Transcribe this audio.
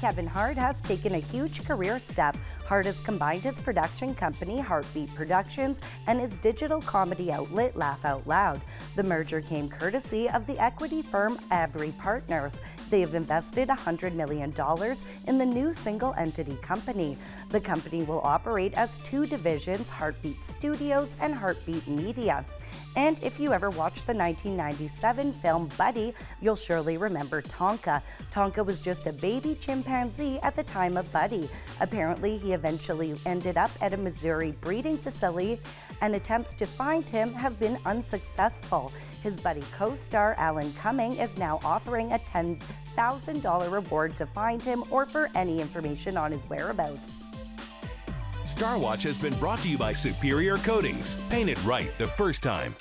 Kevin Hart has taken a huge career step. Hart has combined his production company, HartBeat Productions, and his digital comedy outlet, Laugh Out Loud. The merger came courtesy of the equity firm Abry Partners. They have invested $100 million in the new single entity company. The company will operate as two divisions HartBeat Studios and HartBeat Media. And if you ever watched the 1997 film Buddy, you'll surely remember Tonka. Tonka was just a baby chimpanzee at the time of Buddy. Apparently, he eventually ended up at a Missouri breeding facility, and attempts to find him have been unsuccessful. His Buddy co star Alan Cumming is now offering a $10,000 reward to find him or for any information on his whereabouts. Starwatch has been brought to you by Superior Coatings. Paint it right the first time.